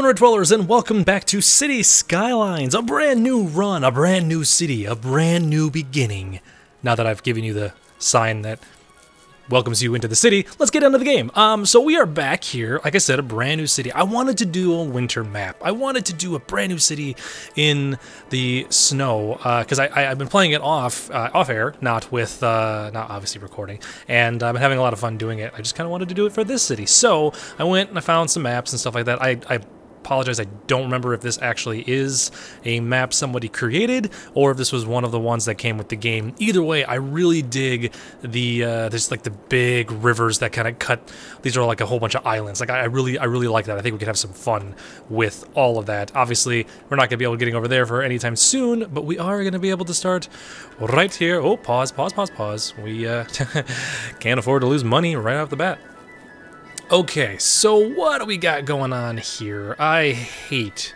Internet Dwellers, and welcome back to Cities Skylines, a brand new run, a brand new city, a brand new beginning. Now that I've given you the sign that welcomes you into the city, let's get into the game. Um, so we are back here, like I said, a brand new city. I wanted to do a winter map. I wanted to do a brand new city in the snow, because uh, I, have been playing it off uh, off air, not with, uh, not obviously recording, and I've been having a lot of fun doing it. I just kind of wanted to do it for this city. So I went and I found some maps and stuff like that. I, I apologize, I don't remember if this actually is a map somebody created or if this was one of the ones that came with the game. Either way, I really dig the, uh, there's like the big rivers that kind of cut, these are like a whole bunch of islands. Like I, I really, I really like that. I think we could have some fun with all of that. Obviously, we're not gonna be able to getting over there for anytime soon, but we are gonna be able to start right here. Oh, pause, pause, pause, pause. We uh, can't afford to lose money right off the bat. Okay, so what do we got going on here? I hate,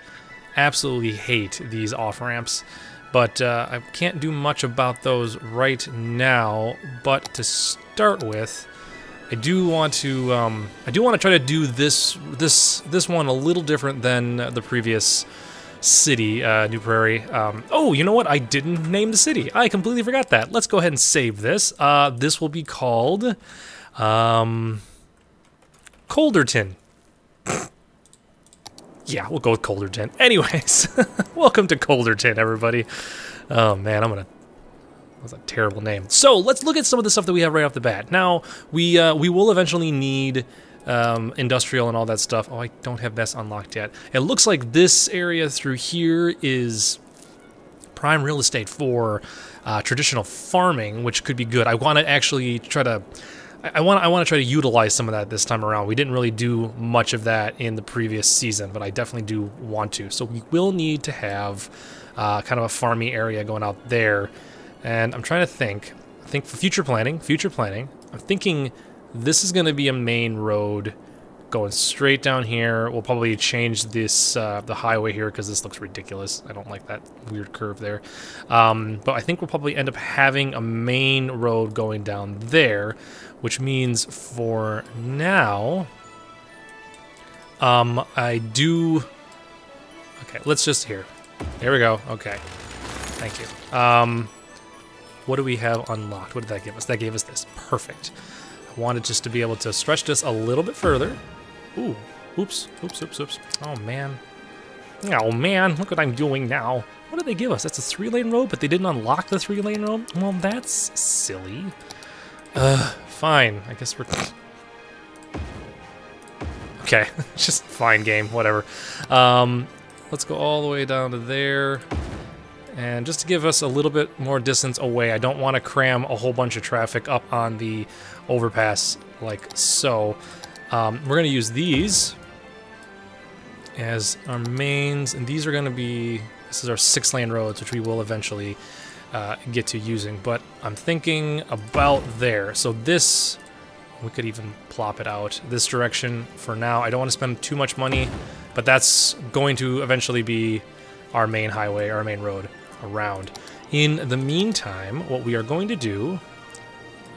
absolutely hate these off-ramps, but uh, I can't do much about those right now. But to start with, I do want to, um, I do want to try to do this, this, this one a little different than the previous city, uh, New Prairie. Um, oh, you know what? I didn't name the city. I completely forgot that. Let's go ahead and save this. Uh, this will be called, um, Colderton. yeah, we'll go with Colderton. Anyways, welcome to Colderton, everybody. Oh man, I'm gonna. That's a terrible name. So let's look at some of the stuff that we have right off the bat. Now we uh, we will eventually need um, industrial and all that stuff. Oh, I don't have best unlocked yet. It looks like this area through here is prime real estate for uh, traditional farming, which could be good. I want to actually try to I want I want to try to utilize some of that this time around. We didn't really do much of that in the previous season, but I definitely do want to. So we will need to have uh, kind of a farmy area going out there. And I'm trying to think. I think for future planning, future planning. I'm thinking this is going to be a main road going straight down here. We'll probably change this uh, the highway here because this looks ridiculous. I don't like that weird curve there. Um, but I think we'll probably end up having a main road going down there, which means for now, um, I do. Okay, let's just here. Here we go. Okay, thank you. Um, what do we have unlocked? What did that give us? That gave us this. Perfect. I wanted just to be able to stretch this a little bit further. Ooh. Oops. Oops, oops, oops. Oh, man. Oh, man. Look what I'm doing now. What did they give us? That's a three-lane road, but they didn't unlock the three-lane road? Well, that's silly. Ugh. Fine. I guess we're... Okay. Just fine game. Whatever. Um, let's go all the way down to there. And just to give us a little bit more distance away, I don't want to cram a whole bunch of traffic up on the overpass like so. Um, we're going to use these as our mains, and these are going to be, this is our six lane roads, which we will eventually uh, get to using, but I'm thinking about there. So this, we could even plop it out this direction for now. I don't want to spend too much money, but that's going to eventually be our main highway, our main road around. In the meantime, what we are going to do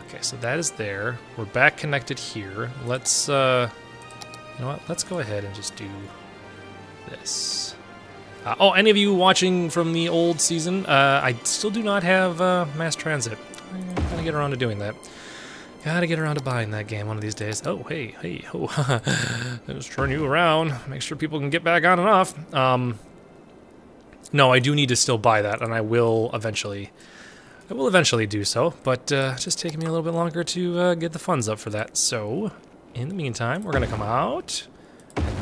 Okay, so that is there. We're back connected here. Let's, uh, you know what? Let's go ahead and just do this. Uh, oh, any of you watching from the old season, uh, I still do not have uh, mass transit. I gotta get around to doing that. Gotta get around to buying that game one of these days. Oh, hey, hey, oh, just turn you around. Make sure people can get back on and off. Um, no, I do need to still buy that, and I will eventually I will eventually do so, but uh, just taking me a little bit longer to uh, get the funds up for that. So, in the meantime, we're gonna come out,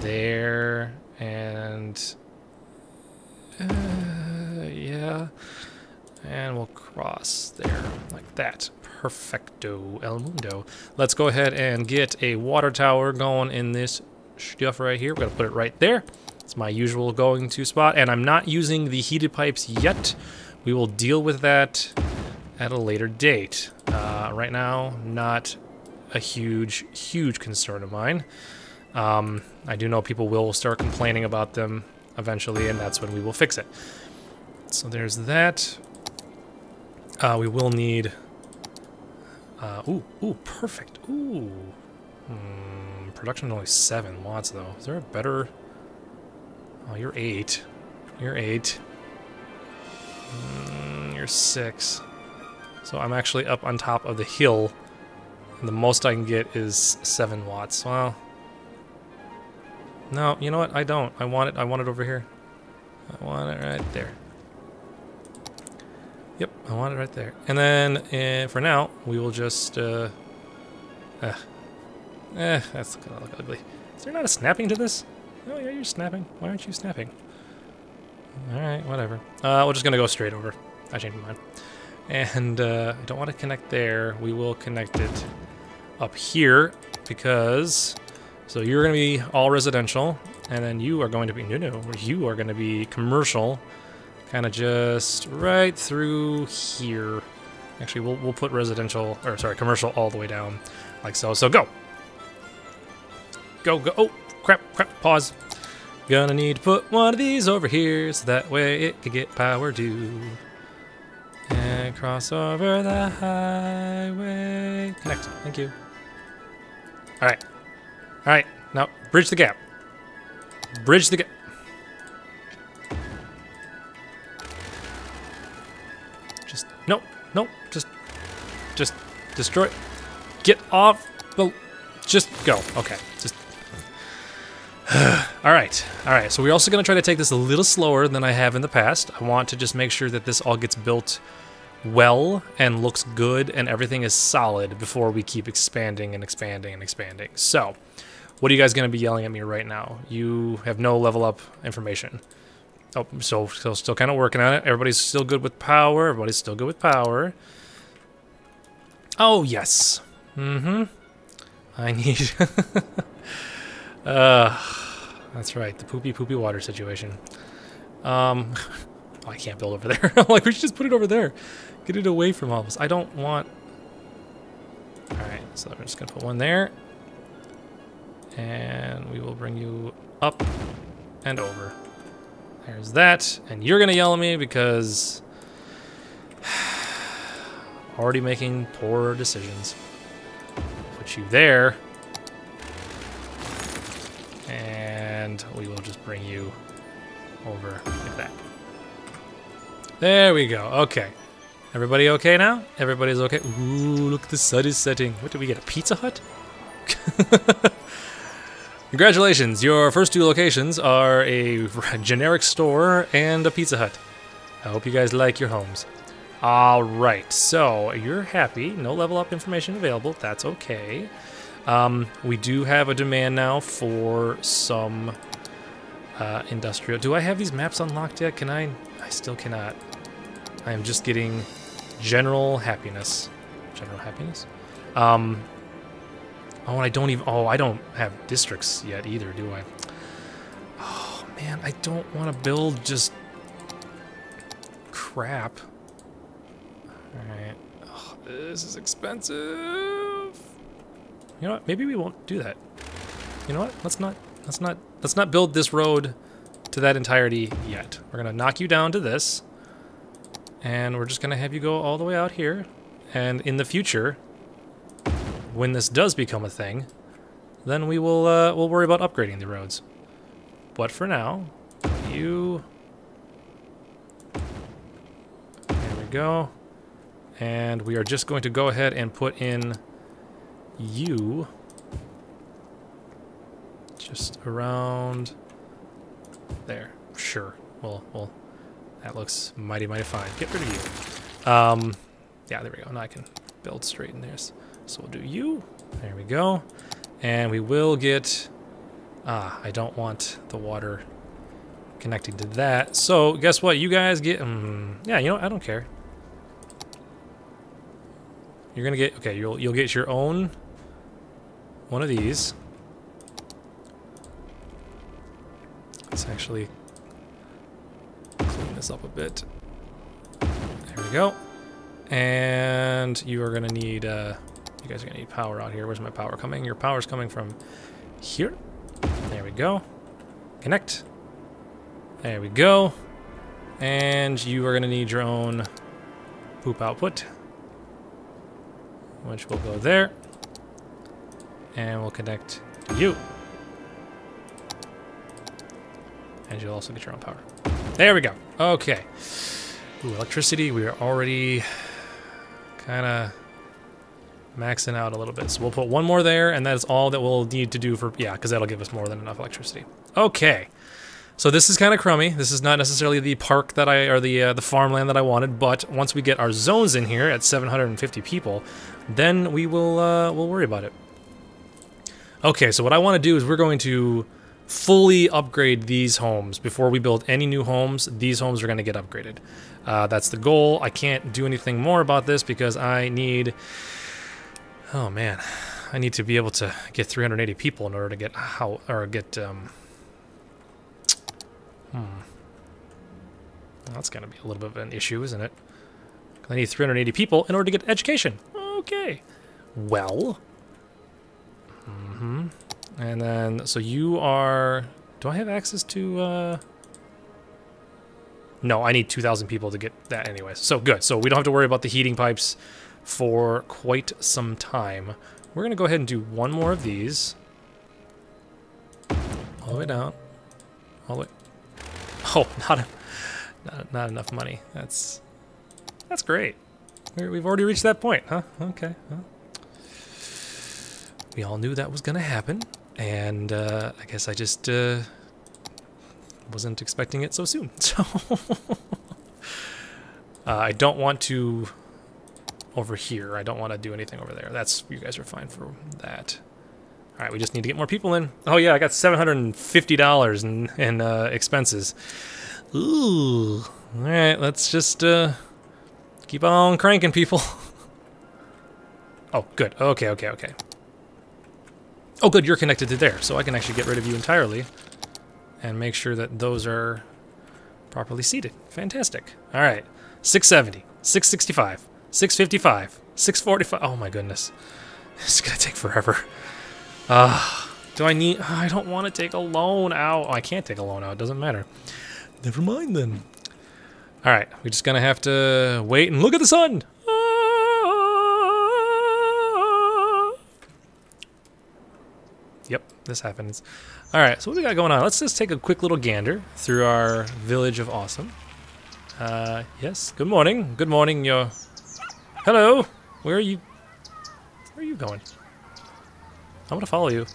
there, and uh, yeah, and we'll cross there like that. Perfecto, El Mundo. Let's go ahead and get a water tower going in this stuff right here. We're gonna put it right there. It's my usual going to spot, and I'm not using the heated pipes yet. We will deal with that at a later date. Uh, right now, not a huge, huge concern of mine. Um, I do know people will start complaining about them eventually, and that's when we will fix it. So there's that. Uh, we will need... Uh, ooh, ooh, perfect. Ooh. Hmm, production only 7 watts, though. Is there a better... Oh, you're eight. You're eight. Mm, you're six. So I'm actually up on top of the hill. And the most I can get is seven watts. Well, no, you know what? I don't. I want it. I want it over here. I want it right there. Yep, I want it right there. And then uh, for now, we will just. Uh, uh, eh, that's gonna look ugly. Is there not a snapping to this? Oh yeah, you're snapping. Why aren't you snapping? All right, whatever. Uh, we're just gonna go straight over. I changed my mind. And uh, I don't want to connect there. We will connect it up here because so you're going to be all residential, and then you are going to be no no. You are going to be commercial, kind of just right through here. Actually, we'll we'll put residential or sorry commercial all the way down, like so. So go, go go. Oh crap crap. Pause. Gonna need to put one of these over here so that way it can get power too. And cross over the highway. Connect. Thank you. Alright. Alright. Now, bridge the gap. Bridge the gap. Just, nope, nope, just, just destroy. Get off the, just go. Okay, just. all right, all right. So we're also to try to take this a little slower than I have in the past. I want to just make sure that this all gets built well and looks good and everything is solid before we keep expanding and expanding and expanding. So, what are you guys going to be yelling at me right now? You have no level up information. Oh, so still, still kind of working on it. Everybody's still good with power. Everybody's still good with power. Oh, yes. Mm-hmm. I need... uh, that's right, the poopy poopy water situation. Um, oh, I can't build over there. I'm like, we should just put it over there. Get it away from all of us. I don't want... Alright, so we're just going to put one there. And we will bring you up and over. There's that. And you're to yell at me because... already making poor decisions. Put you there. And we will just bring you over like that. There we go. Okay. Everybody okay now? Everybody's okay? Ooh, look, the sun is setting. What did we get, a Pizza Hut? Congratulations, your first two locations are a generic store and a Pizza Hut. I hope you guys like your homes. Alright, so you're happy. No level up information available. That's okay. Um, we do have a demand now for some uh, industrial. Do I have these maps unlocked yet? Can I? I still cannot. I am just getting general happiness. General happiness? Um, oh, I don't even, oh, I don't have districts yet either, do I? Oh, man, I don't want to build just crap. Alright. Oh, this is expensive. You know what? Maybe we won't do that. You know what? Let's not, let's not, let's not build this road to that entirety yet. We're gonna knock you down to this. And we're just going to have you go all the way out here. And in the future, when this does become a thing, then we will uh, we'll worry about upgrading the roads. But for now, you... There we go. And we are just going to go ahead and put in you just around there. Sure. We'll, we'll that looks mighty, mighty fine. Get rid of you. Um, yeah, there we go. Now I can build straight in there. So we'll do you. There we go. And we will get... Ah, I don't want the water connecting to that. So guess what? You guys get... Um, yeah, you know I don't care. You're gonna get... Okay, you'll, you'll get your own one of these. Let's actually clean this up a bit. There we go. And you are gonna need, uh, you guys are gonna need power out here. Where's my power coming? Your power's coming from here. There we go. Connect. There we go. And you are gonna need your own poop output, which will go there. And we'll connect to you. and you'll also get your own power. There we go. Okay. Ooh, electricity, we are already kind of maxing out a little bit. So we'll put one more there, and that is all that we'll need to do for, yeah, because that'll give us more than enough electricity. Okay. So this is kind of crummy. This is not necessarily the park that I, or the uh, the farmland that I wanted, but once we get our zones in here at 750 people, then we will, uh, we'll worry about it. Okay, so what I want to do is we're going to fully upgrade these homes before we build any new homes. These homes are going to get upgraded. Uh, that's the goal. I can't do anything more about this because I need Oh man, I need to be able to get 380 people in order to get how or get um. Hmm. That's gonna be a little bit of an issue, isn't it? I need 380 people in order to get education. Okay. Well. Mm-hmm. And then, so you are. Do I have access to? uh... No, I need 2,000 people to get that anyways. So good. So we don't have to worry about the heating pipes for quite some time. We're going to go ahead and do one more of these. All the way down. All the way... Oh, not, a, not, not enough money. That's that's great. we have already reached that point, huh? Okay. Well, we all knew that was going to happen, and uh, I guess I just uh, wasn't expecting it so soon. So uh, I don't want to over here. I don't want to do anything over there. That's you guys are fine for that. All right, we just need to get more people in. Oh yeah, I got seven hundred and fifty dollars in in uh, expenses. Ooh. All right, let's just uh, keep on cranking, people. oh, good. Okay, okay, okay. Oh, good. You're connected to there, so I can actually get rid of you entirely and make sure that those are properly seated. Fantastic. All right, 670, 665. 655. 645. Oh my goodness. Is gonna take forever. Uh, do I need... I don't want to take a loan out. Oh, I can't take a loan out. It doesn't matter. Never mind then. Alright, we're just gonna have to wait and look at the sun! Yep, this happens. Alright, so what we got going on? Let's just take a quick little gander through our village of awesome. Uh, yes, good morning. Good morning, your Hello! Where are you? Where are you going? I'm gonna follow you.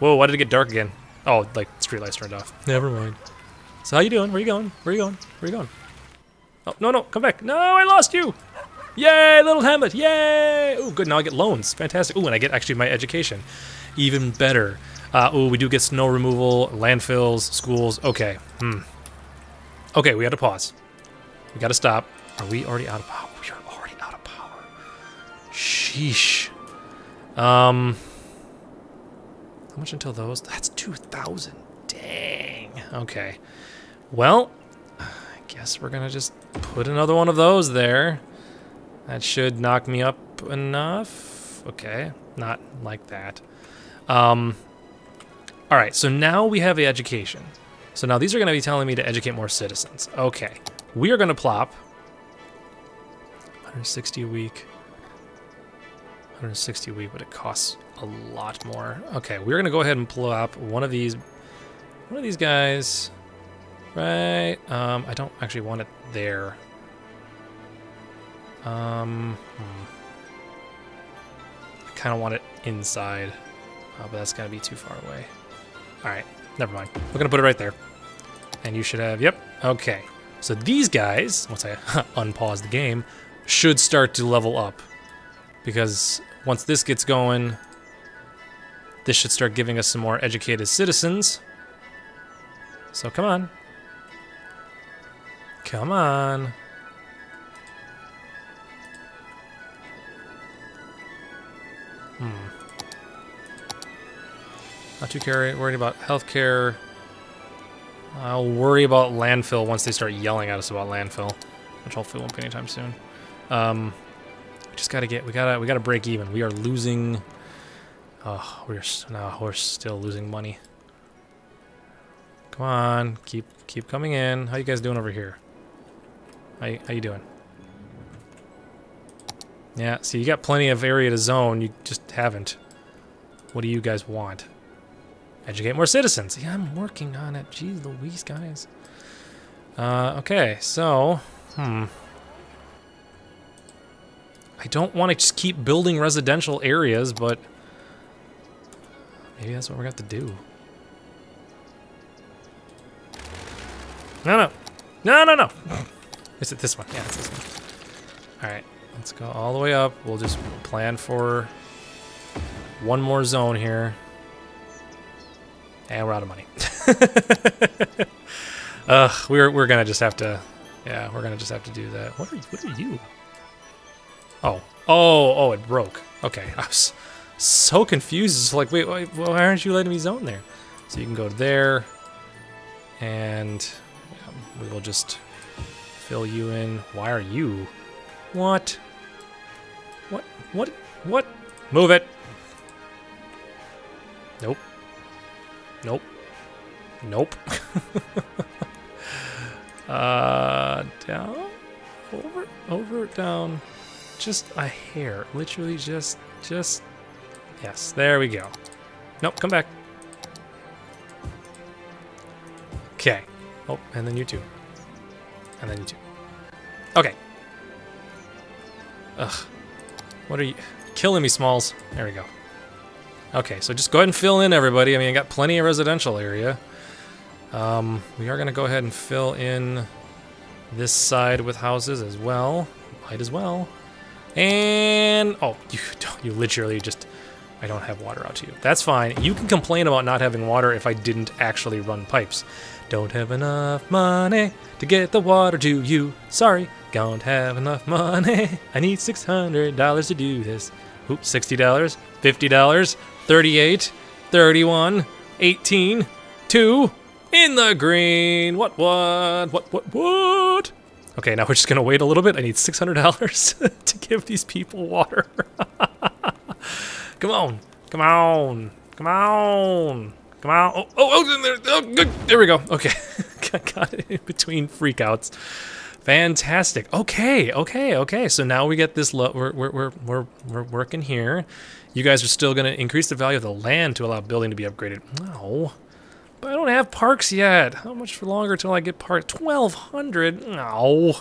Whoa, why did it get dark again? Oh, like, street lights turned off. Never mind. So how you doing? Where you going? Where you going? Where you going? Oh, no, no, come back. No, I lost you! Yay, little Hamlet! Yay! Oh, good, now I get loans. Fantastic. Oh, and I get actually my education. Even better. Uh, oh, we do get snow removal, landfills, schools. Okay. Hmm. Okay, we had to pause. We gotta stop. Are we already out of power? Sheesh. Um, how much until those? That's 2,000. Dang. Okay. Well, I guess we're gonna just put another one of those there. That should knock me up enough. Okay, not like that. Um, all right, so now we have the education. So now these are gonna be telling me to educate more citizens. Okay, we are gonna plop 160 a week. 160 a week, but it costs a lot more. Okay, we're gonna go ahead and pull up one of these, one of these guys, right? Um, I don't actually want it there. Um, hmm. I kind of want it inside, uh, but that's gonna be too far away. All right, never mind. We're gonna put it right there, and you should have. Yep. Okay. So these guys, once I unpause the game, should start to level up because once this gets going, this should start giving us some more educated citizens. So come on. Come on. Hmm. Not too worried about healthcare. I'll worry about landfill once they start yelling at us about landfill, which hopefully won't be anytime soon. Um, just gotta get. We gotta. We gotta break even. We are losing. Oh, we're no. We're still losing money. Come on, keep keep coming in. How you guys doing over here? How how you doing? Yeah. See, you got plenty of area to zone. You just haven't. What do you guys want? Educate more citizens. Yeah, I'm working on it. Jeez Louise, guys. Uh, okay, so, hmm. I don't want to just keep building residential areas, but maybe that's what we're going to to do. No, no. No, no, no. Is it this one? Yeah, it's this one. All right, let's go all the way up. We'll just plan for one more zone here. And we're out of money. Ugh, we're, we're gonna just have to, yeah, we're gonna just have to do that. What are, what are you? Oh, oh, oh, it broke. Okay, I was so confused. It's like, wait, wait, why aren't you letting me zone there? So you can go there, and we will just fill you in. Why are you? What? What? What? What? Move it. Nope. Nope. Nope. uh, down, over, over, down, just a hair. Literally just, just, yes, there we go. Nope, come back. Okay. Oh, and then you too. And then you too. Okay. Ugh. What are you? Killing me, Smalls. There we go. Okay, so just go ahead and fill in everybody. I mean, I got plenty of residential area. Um, we are going to go ahead and fill in this side with houses as well. Might as well. And, oh, you, you literally just, I don't have water out to you. That's fine. You can complain about not having water if I didn't actually run pipes. Don't have enough money to get the water to you. Sorry, don't have enough money. I need $600 to do this. Oops, $60, $50, 38, 31, 18, 2, in the green. What, what, what, what, what? Okay, now we're just gonna wait a little bit. I need $600 to give these people water. come on, come on, come on, come on. Oh, oh, oh, there, oh good. There we go. Okay, got it in between freakouts. Fantastic. Okay, okay, okay. So now we get this. We're, we're, we're, we're, we're working here. You guys are still going to increase the value of the land to allow building to be upgraded. No. But I don't have parks yet. How much for longer till I get parks? 1,200? No.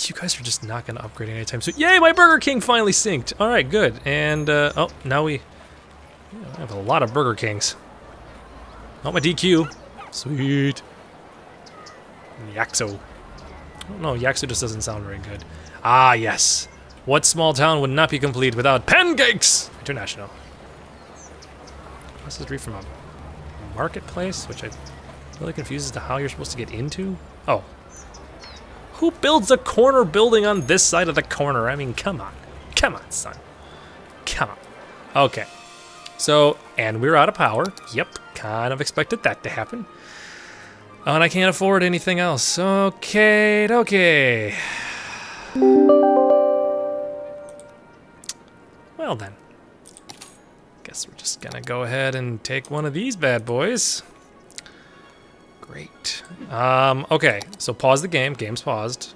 You guys are just not going to upgrade anytime soon. Yay, my Burger King finally synced. All right, good. And, uh, oh, now we yeah, have a lot of Burger Kings. Not my DQ. Sweet. Yaxo. No, Yaxo just doesn't sound very good. Ah, yes. What small town would not be complete without pancakes? International. The street from a marketplace, which I'm really confused as to how you're supposed to get into. Oh. Who builds a corner building on this side of the corner? I mean, come on. Come on, son. Come on. Okay. So, and we're out of power. Yep, kind of expected that to happen. Oh, and I can't afford anything else. Okay, okay. Well then. We're just gonna go ahead and take one of these bad boys. Great. Um, okay, so pause the game. Game's paused.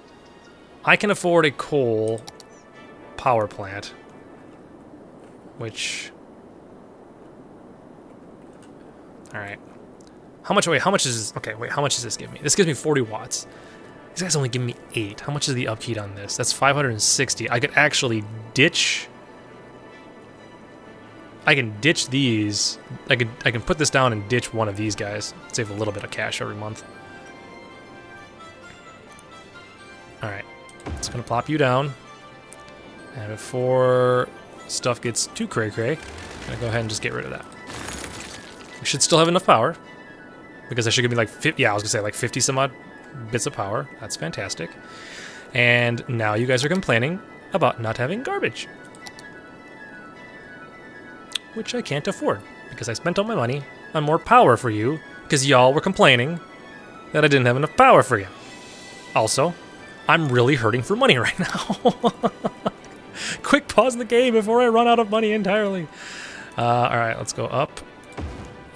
I can afford a coal power plant. Which... Alright. How much, wait, how much is this? Okay, wait, how much does this give me? This gives me 40 watts. These guys only give me 8. How much is the upkeep on this? That's 560. I could actually ditch... I can ditch these. I can I can put this down and ditch one of these guys. Save a little bit of cash every month. Alright. It's gonna plop you down. And before stuff gets too cray-cray, I'm gonna go ahead and just get rid of that. We should still have enough power because I should give me like 50, yeah, I was gonna say like 50 some odd bits of power. That's fantastic. And now you guys are complaining about not having garbage. Which I can't afford because I spent all my money on more power for you because y'all were complaining that I didn't have enough power for you. Also, I'm really hurting for money right now. Quick pause the game before I run out of money entirely. Uh, all right, let's go up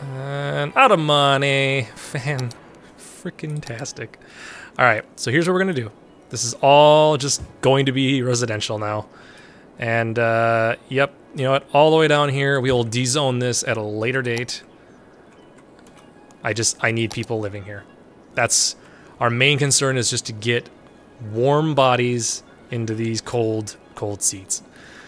and out of money. Fan freaking tastic. All right, so here's what we're gonna do. This is all just going to be residential now. And, uh, yep, you know what? All the way down here, we will dezone this at a later date. I just, I need people living here. That's, our main concern is just to get warm bodies into these cold, cold seats.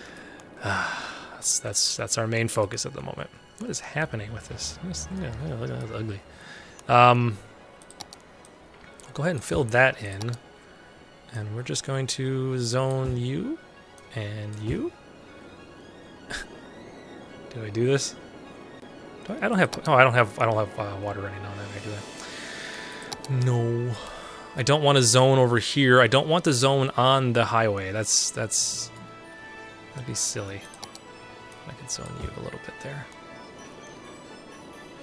that's, that's, that's our main focus at the moment. What is happening with this? Yeah, look at that, ugly. Um, go ahead and fill that in. And we're just going to zone you and you. Do I do this? Do I, I, don't have. Oh, I don't have. I don't have uh, water running on. I do that. No, I don't want to zone over here. I don't want the zone on the highway. That's that's that'd be silly. I could zone you a little bit there.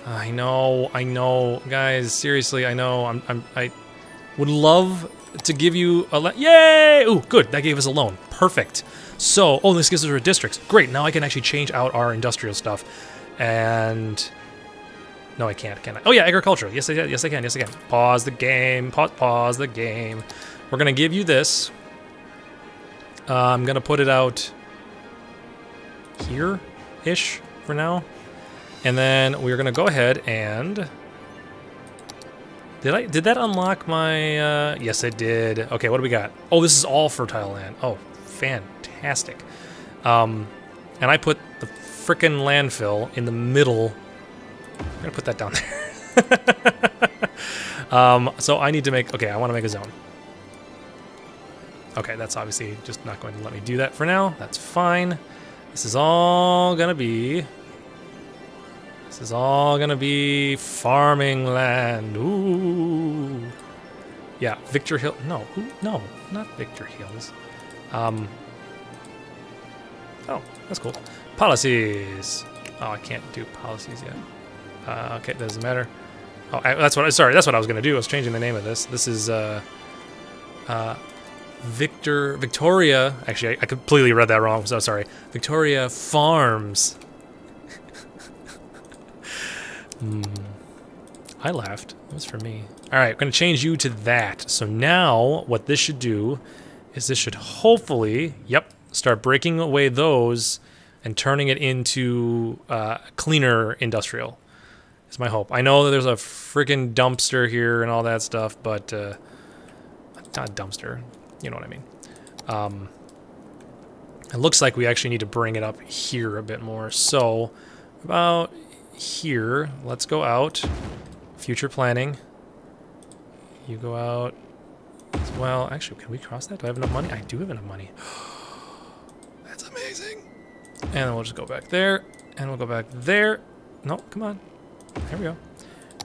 I know, I know, guys. Seriously, I know. I'm, I'm, I would love to give you a yay! Ooh, good. That gave us a loan. Perfect. So, oh, this gives us our districts. Great. Now I can actually change out our industrial stuff, and no, I can't. Can I? Oh yeah, agriculture. Yes, I yes I can. Yes, I can. Pause the game. Pause, pause the game. We're gonna give you this. Uh, I'm gonna put it out here, ish, for now, and then we're gonna go ahead and did I did that unlock my uh yes it did. Okay, what do we got? Oh, this is all fertile land. Oh, fantastic. Um and I put the frickin' landfill in the middle. I'm gonna put that down there. um so I need to make okay, I want to make a zone. Okay, that's obviously just not going to let me do that for now. That's fine. This is all gonna be this is all gonna be farming land. Ooh. Yeah, Victor Hill. No, no, not Victor Hills. Um. Oh, that's cool. Policies. Oh, I can't do policies yet. Uh, okay, doesn't matter. Oh, I, that's what. I, sorry, that's what I was gonna do. I was changing the name of this. This is uh, uh, Victor Victoria. Actually, I, I completely read that wrong. So sorry. Victoria Farms. Hmm. I laughed. That was for me. All right, I'm going to change you to that. So now what this should do is this should hopefully, yep, start breaking away those and turning it into uh, cleaner industrial. Is my hope. I know that there's a freaking dumpster here and all that stuff, but uh, not dumpster. You know what I mean. Um, it looks like we actually need to bring it up here a bit more. So about here. Let's go out. Future planning. You go out as well. Actually, can we cross that? Do I have enough money? I do have enough money. And then we'll just go back there. And we'll go back there. No, come on. There we go.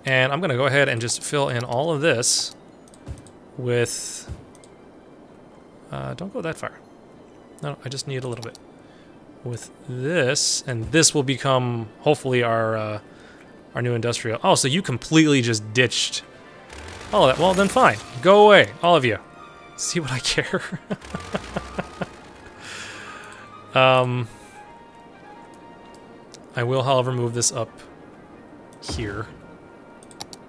And I'm going to go ahead and just fill in all of this with... Uh, don't go that far. No, I just need a little bit with this, and this will become hopefully our uh, our new industrial. Oh, so you completely just ditched all of that. Well, then fine. Go away, all of you. See what I care. um, I will, however, move this up here,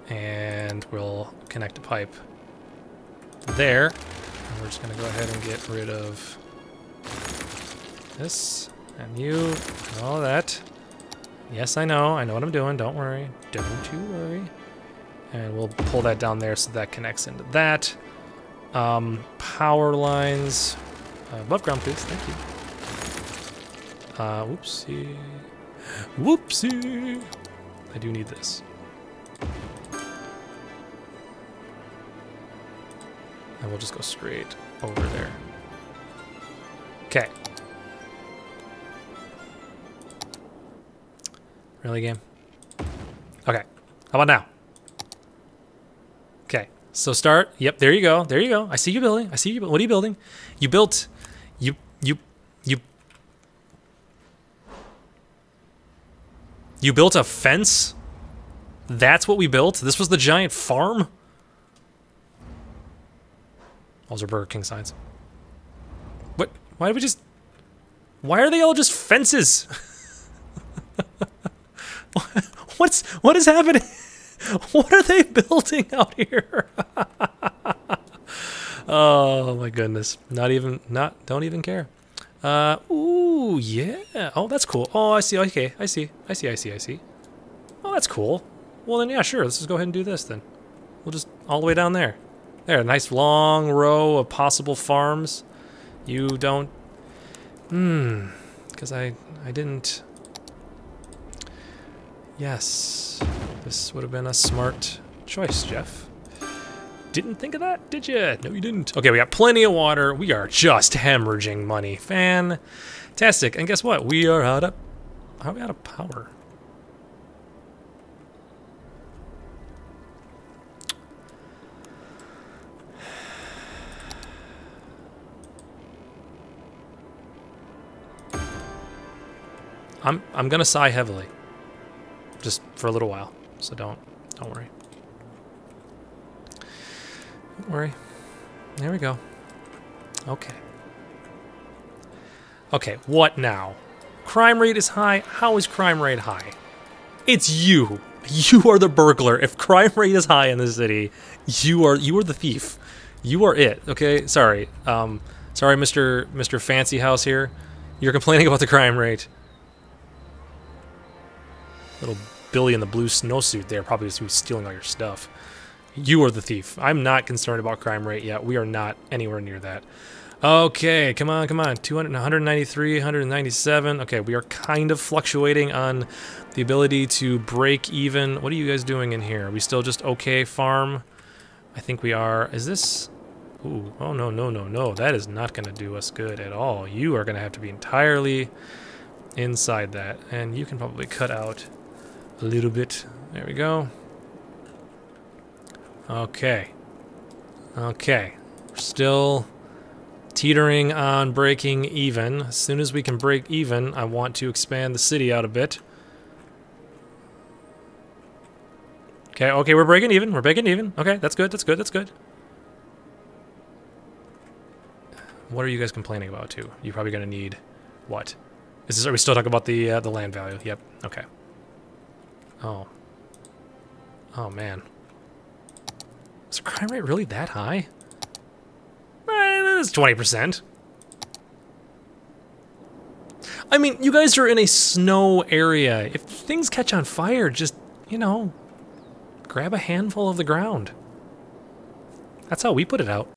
and we'll connect a pipe there. And we're just gonna go ahead and get rid of this. And you, and all that. Yes, I know. I know what I'm doing. Don't worry. Don't you worry. And we'll pull that down there so that connects into that. Um, power lines. Uh, above ground, please. Thank you. Uh, whoopsie. Whoopsie. I do need this. And we'll just go straight over there. Okay. Really, game? Okay. How about now? Okay. So start. Yep, there you go. There you go. I see you building. I see you. What are you building? You built. You. You. You. Built a fence? That's what we built? This was the giant farm? Those are Burger King signs. What? Why did we just... Why are they all just fences? What's what is happening? What are they building out here? oh my goodness. Not even not don't even care. Uh, ooh, yeah. Oh, that's cool. Oh, I see. Okay, I see. I see, I see, I see. Oh, that's cool. Well, then, yeah, sure. Let's just go ahead and do this, then. We'll just all the way down there. There, a nice long row of possible farms. You don't... Hmm. Because I, I didn't... Yes. This would have been a smart choice, Jeff. Didn't think of that, did you? No, you didn't. Okay, we got plenty of water. We are just hemorrhaging money. Fantastic. And guess what? We are out of... How are we out of power? I'm I'm gonna sigh heavily. Just for a little while. So don't don't worry. Don't worry. There we go. Okay. Okay, what now? Crime rate is high. How is crime rate high? It's you. You are the burglar. If crime rate is high in the city, you are you are the thief. You are it. Okay, sorry. Um, sorry, Mr. Mr. Fancy House here. You're complaining about the crime rate. Little Billy in the blue snowsuit there, probably who's stealing all your stuff. You are the thief. I'm not concerned about crime rate yet. We are not anywhere near that. Okay, come on, come on. 200, 193, 197. Okay, we are kind of fluctuating on the ability to break even. What are you guys doing in here? Are we still just okay farm? I think we are. Is this... Ooh, oh no, no, no, no. That is not going to do us good at all. You are going to have to be entirely inside that. And you can probably cut out a little bit. There we go. Okay. Okay. We're still teetering on breaking even. As soon as we can break even, I want to expand the city out a bit. Okay, okay, we're breaking even. We're breaking even. Okay, that's good, that's good, that's good. What are you guys complaining about, too? You're probably going to need... What? Is this, are we still talking about the, uh, the land value? Yep, okay. Oh. Oh, man. Is the crime rate really that high? Eh, it's 20%. I mean, you guys are in a snow area. If things catch on fire, just, you know, grab a handful of the ground. That's how we put it out.